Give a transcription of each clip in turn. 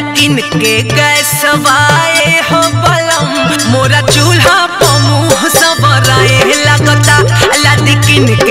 लेकिन के गैसवाए हो बलम मोरा चूल्हा पमुह सबराए लगता लेकिन के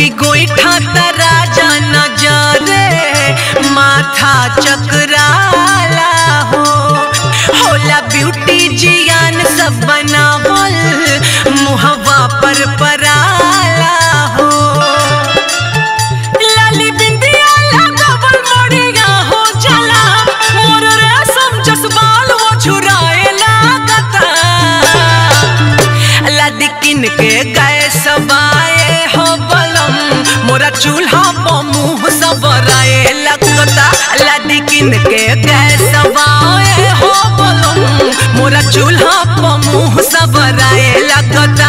फूकी गोईठा तरा जान जरे माथा चकराला हो। होला ब्यूटी जियान सब बनावल, मुहवा पर पराला हो। लाली बिंदिया लगावल चूल्हा मुँह सबराए लगता लदिकिन के सबाए हो बोलो मोरा चूल्हा मुँह सबराए लगता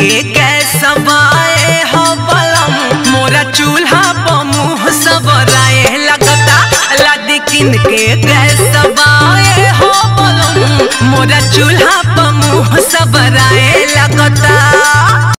लदकिन के गैस हो मोरा चूल्हा पर मुँह के गैस मोरा चूल्हा सबराए लगता